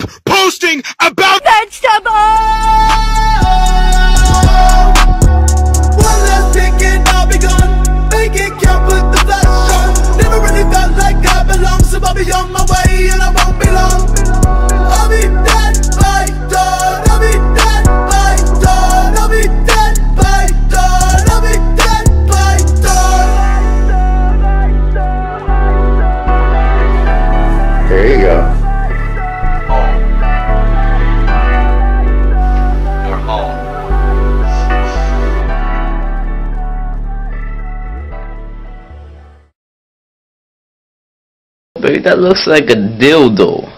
Stop posting about Baby, that looks like a dildo.